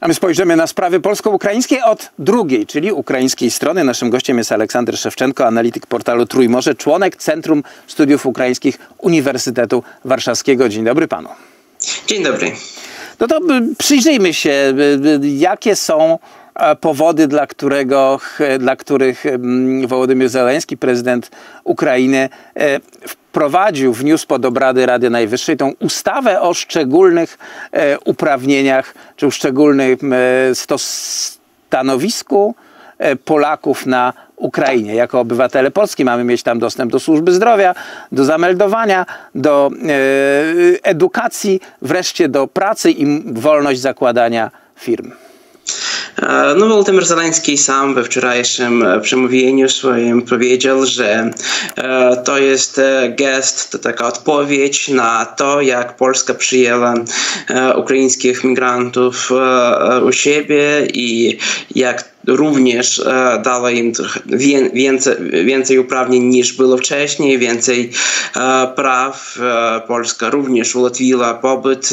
A my spojrzymy na sprawy polsko-ukraińskie od drugiej, czyli ukraińskiej strony. Naszym gościem jest Aleksander Szewczenko, analityk portalu Trójmorze, członek Centrum Studiów Ukraińskich Uniwersytetu Warszawskiego. Dzień dobry panu. Dzień dobry. No to przyjrzyjmy się, jakie są powody, dla, którego, dla których Wołodymyr Zeleński, prezydent Ukrainy, e, wprowadził, wniósł pod obrady Rady Najwyższej tą ustawę o szczególnych e, uprawnieniach, czy o szczególnym stanowisku Polaków na Ukrainie. Jako obywatele Polski mamy mieć tam dostęp do służby zdrowia, do zameldowania, do edukacji, wreszcie do pracy i wolność zakładania firm. No, Wołodymyr Zeleński sam we wczorajszym przemówieniu swoim powiedział, że to jest gest, to taka odpowiedź na to, jak Polska przyjęła ukraińskich migrantów u siebie i jak również e, dała im więcej, więcej uprawnień niż było wcześniej, więcej e, praw. E, Polska również ułatwiła pobyt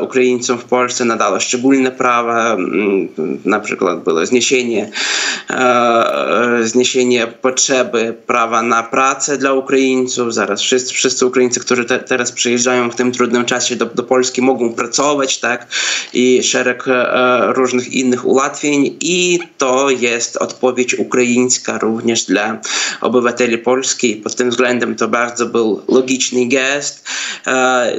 Ukraińcom w Polsce, nadała szczególne prawa, na przykład było zniesienie, zniesienie potrzeby prawa na pracę dla Ukraińców. Zaraz wszyscy, wszyscy Ukraińcy, którzy te, teraz przyjeżdżają w tym trudnym czasie do, do Polski mogą pracować, tak? I szereg różnych innych ułatwień i to jest odpowiedź ukraińska również dla obywateli Polski. Pod tym względem to bardzo był logiczny gest.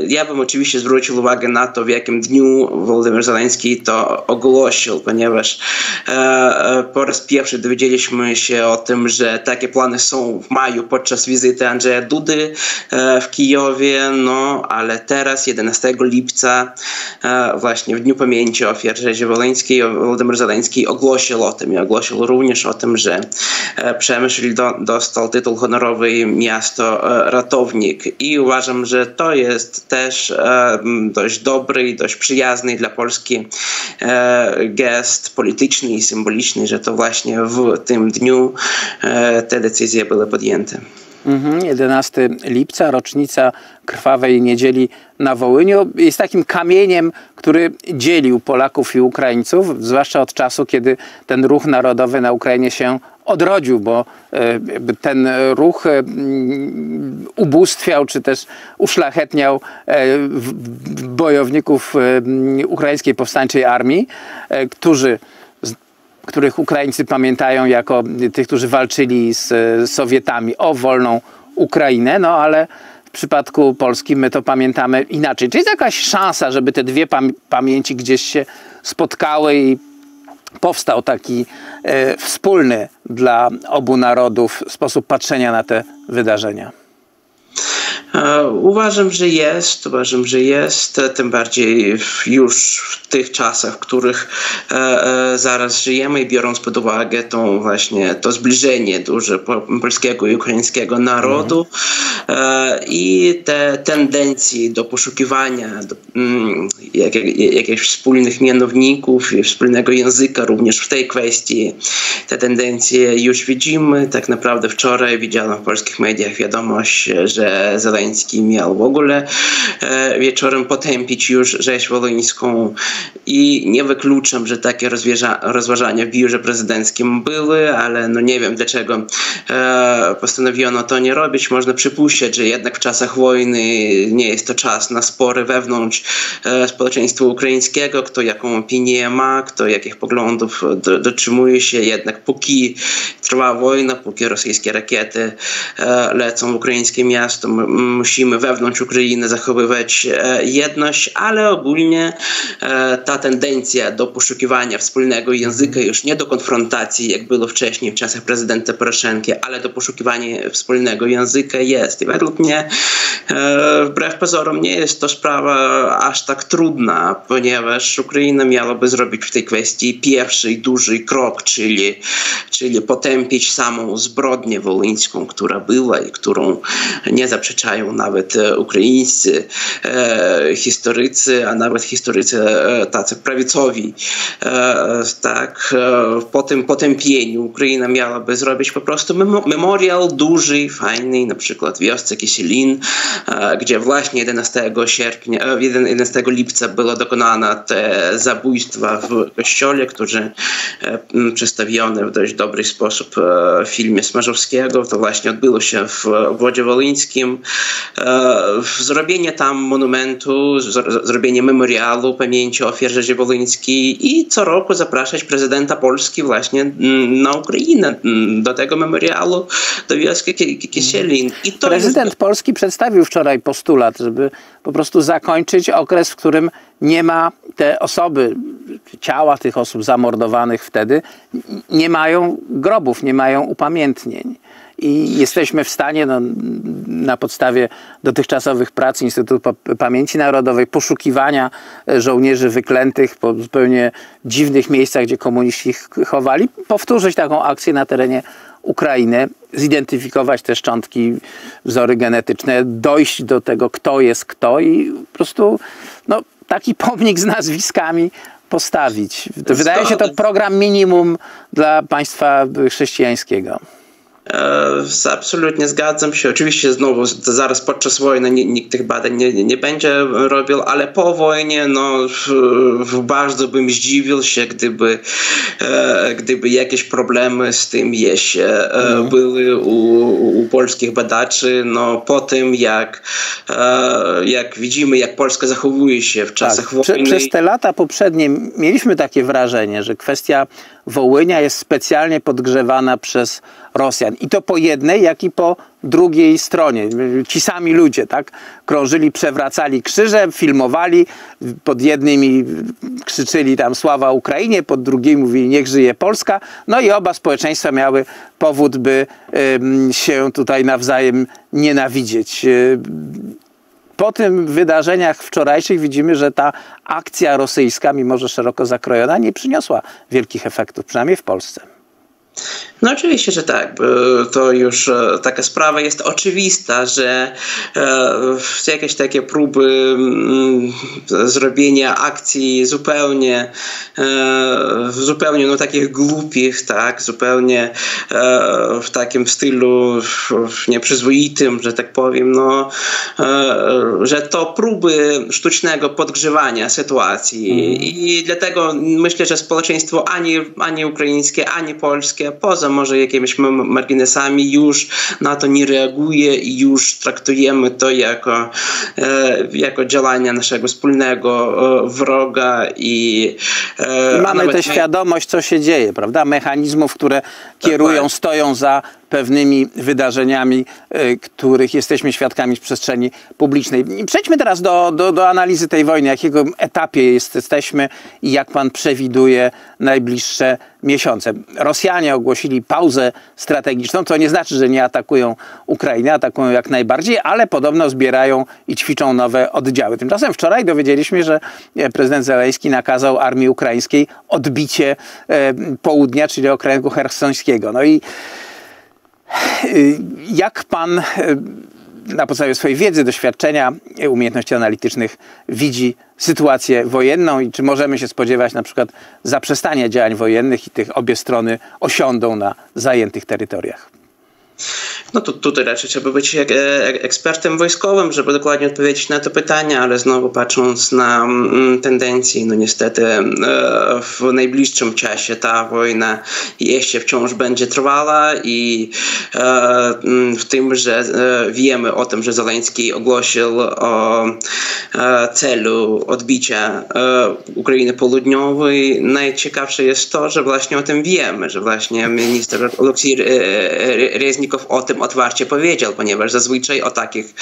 Ja bym oczywiście zwrócił uwagę na to, w jakim dniu Wołodymyr Zeleński to ogłosił, ponieważ po raz pierwszy dowiedzieliśmy się o tym, że takie plany są w maju podczas wizyty Andrzeja Dudy w Kijowie, no ale teraz 11 lipca właśnie w Dniu Pamięci ofiar rzezi woleńskiej Wołodymyr Zeleński ogłosił o tym i ogłosił również o tym, że Przemyśl do, dostał tytuł honorowy Miasto Ratownik i uważam, że to jest też dość dobry i dość przyjazny dla Polski gest polityczny i symboliczny, że to właśnie w tym dniu te decyzje były podjęte. 11 mhm, lipca, rocznica krwawej niedzieli na Wołyniu, jest takim kamieniem, który dzielił Polaków i Ukraińców, zwłaszcza od czasu, kiedy ten ruch narodowy na Ukrainie się odrodził, bo e, ten ruch e, ubóstwiał czy też uszlachetniał e, bojowników ukraińskiej powstańczej armii, którzy których Ukraińcy pamiętają jako tych, którzy walczyli z Sowietami o wolną Ukrainę, no ale w przypadku Polski my to pamiętamy inaczej. Czy jest jakaś szansa, żeby te dwie pamięci gdzieś się spotkały i powstał taki e, wspólny dla obu narodów sposób patrzenia na te wydarzenia? Uważam, że jest, uważam, że jest, tym bardziej już w tych czasach, w których zaraz żyjemy i biorąc pod uwagę tą właśnie to zbliżenie duże polskiego i ukraińskiego narodu i te tendencje do poszukiwania jak, jakichś wspólnych mianowników i wspólnego języka również w tej kwestii. Te tendencje już widzimy. Tak naprawdę wczoraj widziałem w polskich mediach wiadomość, że Zeleński miał w ogóle e, wieczorem potępić już rzeź wołyńską i nie wykluczam, że takie rozważania w biurze prezydenckim były, ale no nie wiem dlaczego e, postanowiono to nie robić. Można przypuszczać, że jednak w czasach wojny nie jest to czas na spory wewnątrz e, społeczeństwa ukraińskiego, kto jaką opinię ma, kto jakich poglądów dotrzymuje się, jednak póki trwa wojna, póki rosyjskie rakiety lecą w ukraińskie miasto, musimy wewnątrz Ukrainy zachowywać e, jedność, ale ogólnie e, ta tendencja do poszukiwania wspólnego języka, już nie do konfrontacji, jak było wcześniej w czasach prezydenta Poroszenki, ale do poszukiwania wspólnego języka jest. I według mnie, e, wbrew pozorom, nie jest to sprawa aż tak trudna, ponieważ Ukraina miałaby zrobić w tej kwestii pierwszy duży krok, czyli, czyli potępić samą zbrodnię wołyńską, która była i którą nie zaprzeczają nawet ukraińscy historycy, a nawet historycy tacy prawicowi. Tak, po tym potępieniu Ukraina miałaby zrobić po prostu memorial duży, fajny, na przykład wiosce Kisielin, gdzie właśnie 11 sierpnia, 11 lipca było dokonane te zabójstwa w kościele, które przedstawione w dość dobry sposób w filmie Smarzowskiego. To właśnie odbyło się w obwodzie wolyńskim. Zrobienie tam monumentu, zrobienie memorialu pamięci ofiar rzezi i co roku zapraszać prezydenta Polski właśnie na Ukrainę do tego memorialu, do wioski Kisielin. Prezydent jest... Polski przedstawił wczoraj postulat, żeby po prostu zakończyć okres, w którym nie ma te osoby, ciała tych osób zamordowanych wtedy, nie mają grobów, nie mają upamiętnień. I jesteśmy w stanie no, na podstawie dotychczasowych prac Instytutu Pamięci Narodowej, poszukiwania żołnierzy wyklętych po zupełnie dziwnych miejscach, gdzie komuniści ich chowali, powtórzyć taką akcję na terenie Ukrainy, zidentyfikować te szczątki, wzory genetyczne, dojść do tego, kto jest kto i po prostu no, taki pomnik z nazwiskami postawić. Wydaje się to program minimum dla państwa chrześcijańskiego. E, absolutnie zgadzam się. Oczywiście znowu zaraz podczas wojny nikt tych badań nie, nie będzie robił, ale po wojnie no, bardzo bym zdziwił się, gdyby, e, gdyby jakieś problemy z tym jesie mm. były u, u polskich badaczy. No, po tym, jak, jak widzimy, jak Polska zachowuje się w czasach tak. wojny. Przez te lata poprzednie mieliśmy takie wrażenie, że kwestia Wołynia jest specjalnie podgrzewana przez Rosjan. I to po jednej, jak i po drugiej stronie. Ci sami ludzie, tak? Krążyli, przewracali krzyże, filmowali, pod jednymi krzyczyli tam sława Ukrainie, pod drugimi mówili niech żyje Polska. No i oba społeczeństwa miały powód, by się tutaj nawzajem nienawidzieć po tym wydarzeniach wczorajszych widzimy, że ta akcja rosyjska, mimo że szeroko zakrojona, nie przyniosła wielkich efektów, przynajmniej w Polsce. No oczywiście, że tak. To już e, taka sprawa jest oczywista, że e, jakieś takie próby mm, zrobienia akcji zupełnie e, zupełnie no takich głupich, tak, zupełnie w takim stylu nieprzyzwoitym, że tak powiem, no, że to próby sztucznego podgrzewania sytuacji mm. i dlatego myślę, że społeczeństwo ani, ani ukraińskie, ani polskie poza poza może jakimiś marginesami już na to nie reaguje i już traktujemy to jako, e, jako działania naszego wspólnego e, wroga i, e, I mamy tę świadomość, co się dzieje, prawda? Mechanizmów, które kierują, stoją za pewnymi wydarzeniami, y, których jesteśmy świadkami w przestrzeni publicznej. Przejdźmy teraz do, do, do analizy tej wojny. Jakiego etapie jesteśmy i jak pan przewiduje najbliższe miesiące? Rosjanie ogłosili pauzę strategiczną, co nie znaczy, że nie atakują Ukrainy, atakują jak najbardziej, ale podobno zbierają i ćwiczą nowe oddziały. Tymczasem wczoraj dowiedzieliśmy, że e, prezydent Zeleński nakazał armii ukraińskiej odbicie e, południa, czyli okręgu hersońskiego. No i jak pan y, na podstawie swojej wiedzy, doświadczenia, umiejętności analitycznych widzi sytuację wojenną i czy możemy się spodziewać na przykład zaprzestania działań wojennych i tych obie strony osiądą na zajętych terytoriach? No to tutaj raczej trzeba być e, ekspertem wojskowym, żeby dokładnie odpowiedzieć na to pytanie, ale znowu patrząc na mm, tendencje, no niestety e, w najbliższym czasie ta wojna jeszcze wciąż będzie trwała i e, mm, w tym, że wiemy o tym, że Zeleński ogłosił o celu odbicia Ukrainy Południowej, najciekawsze jest to, że właśnie o tym wiemy, że właśnie minister Aleksiej Reznikow o tym otwarcie powiedział, ponieważ zazwyczaj o takich,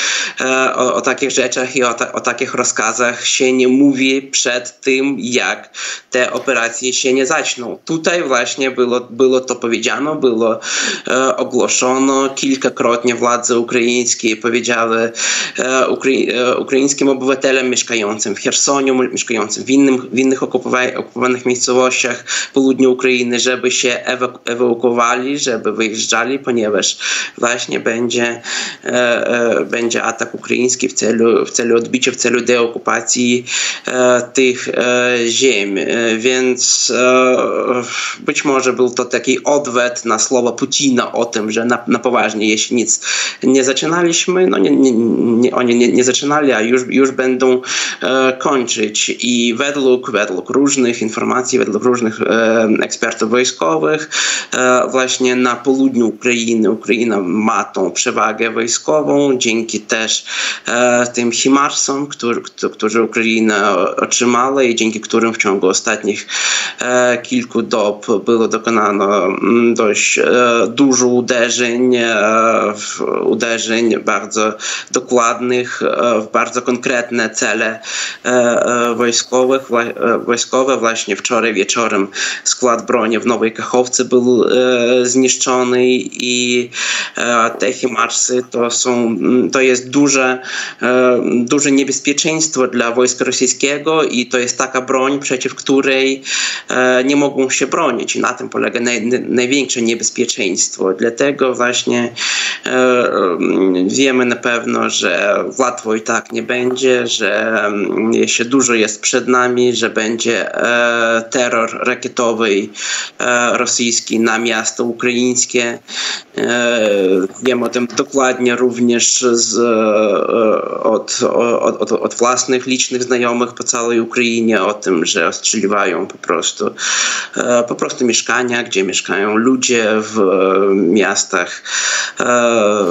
e, o, o takich rzeczach i o, ta, o takich rozkazach się nie mówi przed tym, jak te operacje się nie zaczną. Tutaj właśnie było, było to powiedziano, było e, ogłoszono kilkakrotnie władze ukraińskie powiedziały e, e, ukraińskim obywatelom mieszkającym w Chersoniu, mieszkającym w, innym, w innych okupowanych miejscowościach południu Ukrainy, żeby się ewakuowali, żeby wyjeżdżali, ponieważ właśnie będzie, będzie atak ukraiński w celu, w celu odbicia, w celu deokupacji tych ziem. Więc być może był to taki odwet na słowa Putina o tym, że na, na poważnie, jeśli nic nie zaczynaliśmy, no nie, nie, nie, oni nie, nie zaczynali, a już, już będą kończyć. I według, według różnych informacji, według różnych ekspertów wojskowych, właśnie na południu Ukrainy Ukraina ma tą przewagę wojskową dzięki też tym HIMARSom, który, którzy Ukraina otrzymała i dzięki którym w ciągu ostatnich kilku dob było dokonano dość dużo uderzeń, uderzeń bardzo dokładnych w bardzo konkretne cele wojskowych, wojskowe. Właśnie wczoraj wieczorem skład broni w Nowej Kachowce był zniszczony i te HIMARSy to są, to jest duże, duże niebezpieczeństwo dla wojska rosyjskiego i to jest taka broń, przeciw której nie mogą się bronić na tym polega naj, największe niebezpieczeństwo. Dlatego właśnie wiemy na pewno, że łatwo i tak nie będzie, że jeszcze dużo jest przed nami, że będzie terror rakietowy rosyjski na miasto ukraińskie. Wiem o tym dokładnie również z, od, od, od, własnych licznych znajomych po całej Ukrainie, o tym, że ostrzeliwają po prostu, po prostu mieszkania, gdzie mieszkają ludzie w miastach.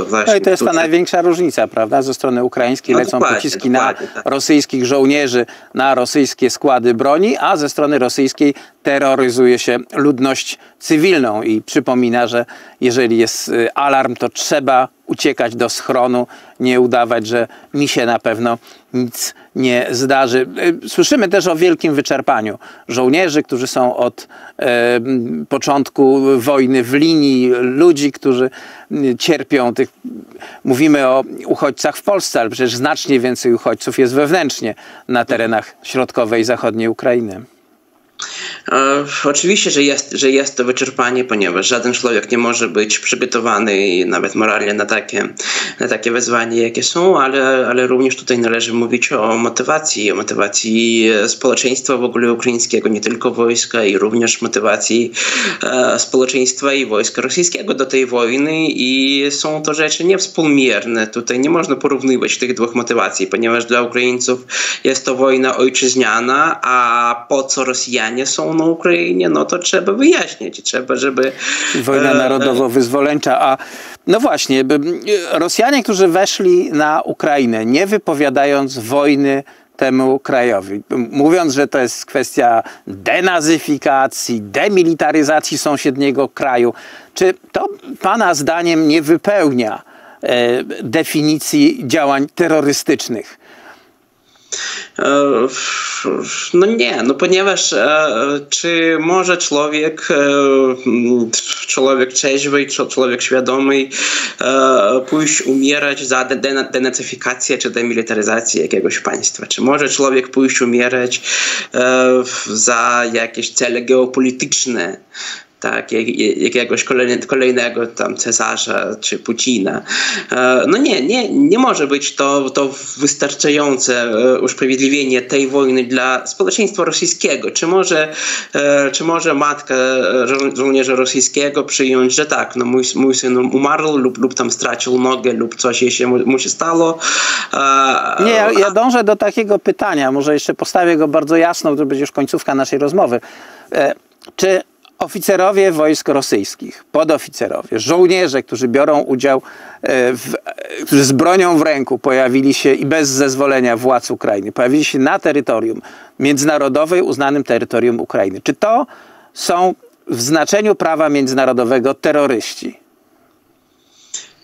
Właśnie no i to jest ta największa różnica, prawda? Ze strony ukraińskiej no lecą pociski na tak. rosyjskich żołnierzy, na rosyjskie składy broni, a ze strony rosyjskiej terroryzuje się ludność cywilną i przypomina, że jeżeli jest y, alarm, to trzeba uciekać do schronu, nie udawać, że mi się na pewno nic nie zdarzy. Y, słyszymy też o wielkim wyczerpaniu żołnierzy, którzy są od e, początku wojny w linii, ludzi, którzy cierpią. Tych, mówimy o uchodźcach w Polsce, ale przecież znacznie więcej uchodźców jest wewnętrznie na terenach środkowej i zachodniej Ukrainy. Oczywiście, że jest, że jest to wyczerpanie, ponieważ żaden człowiek nie może być przygotowany nawet moralnie na takie, na takie wyzwania, jakie są, ale, ale również tutaj należy mówić o motywacji, o motywacji społeczeństwa w ogóle ukraińskiego, nie tylko wojska, i również motywacji e, społeczeństwa i wojska rosyjskiego do tej wojny i są to rzeczy niewspółmierne. Tutaj nie można porównywać tych dwóch motywacji, ponieważ dla Ukraińców jest to wojna ojczyźniana, a po co Rosjanie są na Ukrainie, no to trzeba wyjaśnić. Trzeba, żeby... Wojna e, narodowo-wyzwoleńcza, a no właśnie, Rosjanie, którzy weszli na Ukrainę, nie wypowiadając wojny temu krajowi. Mówiąc, że to jest kwestia denazyfikacji, demilitaryzacji sąsiedniego kraju. Czy to Pana zdaniem nie wypełnia e, definicji działań terrorystycznych? E, no nie, no ponieważ e, czy może człowiek, e, człowiek trzeźwy, człowiek świadomy pójść umierać za denacyfikację czy demilitaryzację jakiegoś państwa? Czy może człowiek pójść umierać za jakieś cele geopolityczne? Tak, jak, jakiegoś kolejnego tam cesarza czy Putina. E, no nie, nie, nie może być to, to wystarczające e, usprawiedliwienie tej wojny dla społeczeństwa rosyjskiego. Czy może, e, czy może matka żo żołnierza rosyjskiego przyjąć, że tak, no mój, mój syn umarł lub, lub tam stracił nogę lub coś się mu, mu się stało. Nie, ja, ja dążę do takiego pytania, może jeszcze postawię go bardzo jasno, to będzie już końcówka naszej rozmowy. Czy oficerowie wojsk rosyjskich, podoficerowie, żołnierze, którzy biorą udział, e, w, którzy z bronią w ręku pojawili się i bez zezwolenia władz Ukrainy, pojawili się na terytorium międzynarodowej, uznanym terytorium Ukrainy. Czy to są w znaczeniu prawa międzynarodowego terroryści?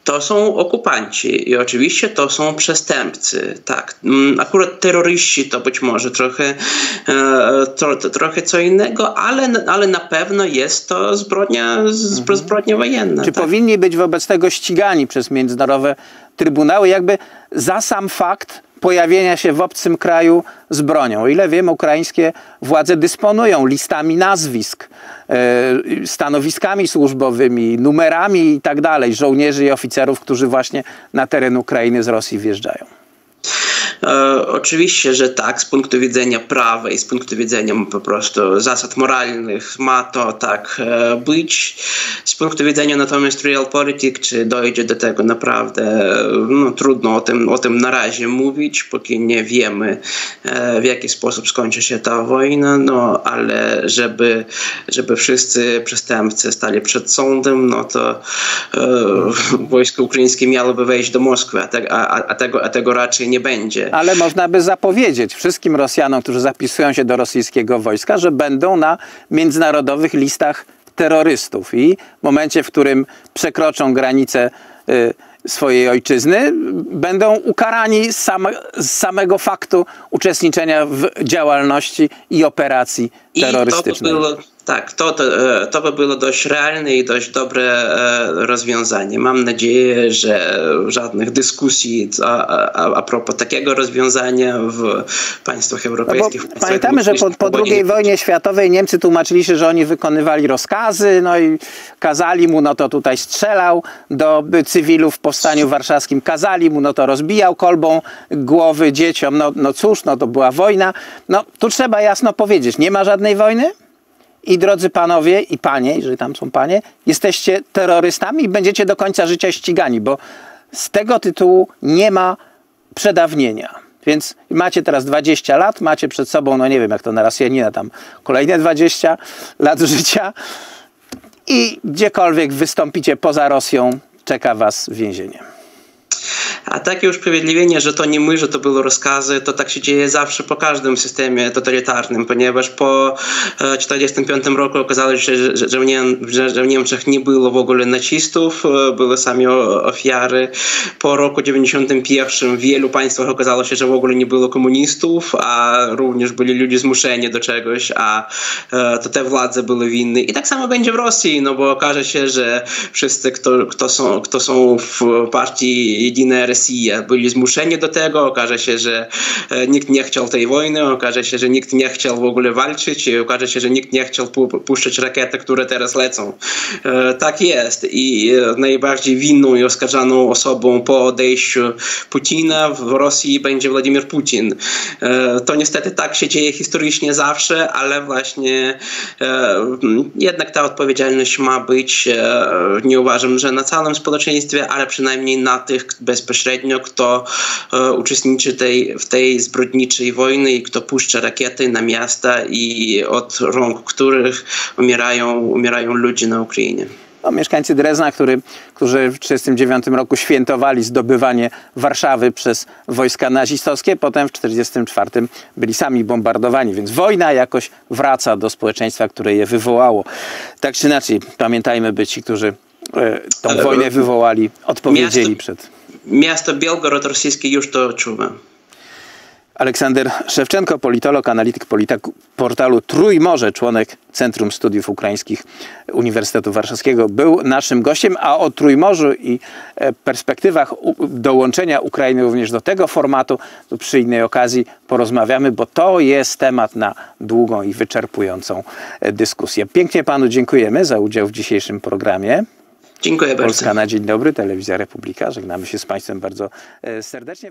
To są okupanci i oczywiście to są przestępcy. Tak, mm, akurat terroryści to być może trochę, e, to, to trochę co innego, ale, ale na pewno jest to zbrodnia, mhm. zbrodnia wojenna. Czy tak. powinni być wobec tego ścigani przez międzynarodowe trybunały, jakby za sam fakt pojawienia się w obcym kraju z bronią. O ile wiem, ukraińskie władze dysponują listami nazwisk, e, stanowiskami służbowymi, numerami i tak żołnierzy i oficerów, którzy właśnie na teren Ukrainy z Rosji wjeżdżają. E, oczywiście, że tak, z punktu widzenia prawa i z punktu widzenia po prostu zasad moralnych ma to tak e, być. Z punktu widzenia natomiast realpolitik, czy dojdzie do tego naprawdę, no, trudno o tym, o tym na razie mówić, póki nie wiemy e, w jaki sposób skończy się ta wojna, no ale żeby, żeby wszyscy przestępcy stali przed sądem, no to e, wojsko ukraińskie miałoby wejść do Moskwy, a, te, a, a, tego, a tego raczej nie będzie. Ale można by zapowiedzieć wszystkim Rosjanom, którzy zapisują się do rosyjskiego wojska, że będą na międzynarodowych listach terrorystów. I w momencie, w którym przekroczą granicę y, swojej ojczyzny, będą ukarani z, same, z samego faktu uczestniczenia w działalności i operacji terrorystycznej. I to by było tak, to, to, e, to by było dość realne i dość dobre e, rozwiązanie. Mam nadzieję, że żadnych dyskusji a, a, a propos takiego rozwiązania w państwach europejskich. No pamiętamy, że po, po II wojnie światowej Niemcy tłumaczyli się, że oni wykonywali rozkazy, no i kazali mu, no to tutaj strzelał do cywilów w powstaniu warszawskim, kazali mu, no to rozbijał kolbą głowy dzieciom. No, no cóż, no to była wojna. No tu trzeba jasno powiedzieć, nie ma żadnej wojny, i drodzy panowie i panie, jeżeli tam są panie, jesteście terrorystami i będziecie do końca życia ścigani, bo z tego tytułu nie ma przedawnienia. Więc macie teraz 20 lat, macie przed sobą, no nie wiem jak to na Rosjanina, tam kolejne 20 lat życia i gdziekolwiek wystąpicie poza Rosją, czeka was więzienie. A takie usprawiedliwienie, że to nie my, że to były rozkazy, to tak się dzieje zawsze po każdym systemie totalitarnym, ponieważ po 1945 e, roku okazało się, że, w że, że w Niemczech nie było w ogóle nacistów, e, były sami ofiary. Po roku 91 w wielu państwach okazało się, że w ogóle nie było komunistów, a również byli ludzie zmuszeni do czegoś, a e, to te władze były winne. I tak samo będzie w Rosji, no bo okaże się, że wszyscy, kto, kto, są, kto są w partii Jedyne Rosja byli zmuszeni do tego. Okaże się, że e, nikt nie chciał tej wojny, okaże się, że nikt nie chciał w ogóle walczyć i okaże się, że nikt nie chciał puszczać rakiety, które teraz lecą. E, tak jest i e, najbardziej winną i oskarżaną osobą po odejściu Putina w Rosji będzie Władimir Putin. To niestety tak się dzieje historycznie zawsze, ale właśnie jednak ta odpowiedzialność ma być, nie uważam, że na całym społeczeństwie, ale przynajmniej na tych bezpośrednio, kto e, uczestniczy tej, w tej zbrodniczej wojny i kto puszcza rakiety na miasta i od rąk których umierają, umierają ludzie na Ukrainie. No, mieszkańcy Drezna, który, którzy w 1939 roku świętowali zdobywanie Warszawy przez wojska nazistowskie, potem w 1944 byli sami bombardowani, więc wojna jakoś wraca do społeczeństwa, które je wywołało. Tak czy inaczej, pamiętajmy, by ci, którzy e, tą Ale, wojnę wywołali, odpowiedzieli miasto, przed. Miasto Białgorod rosyjskie już to czuwa. Aleksander Szewczenko, politolog, analityk portalu Trójmorze, członek Centrum Studiów Ukraińskich Uniwersytetu Warszawskiego, był naszym gościem, a o Trójmorzu i e, perspektywach dołączenia Ukrainy również do tego formatu przy innej okazji porozmawiamy, bo to jest temat na długą i wyczerpującą e, dyskusję. Pięknie panu dziękujemy za udział w dzisiejszym programie. Dziękuję bardzo. Polska na dzień dobry, Telewizja Republika. Żegnamy się z Państwem bardzo e, serdecznie.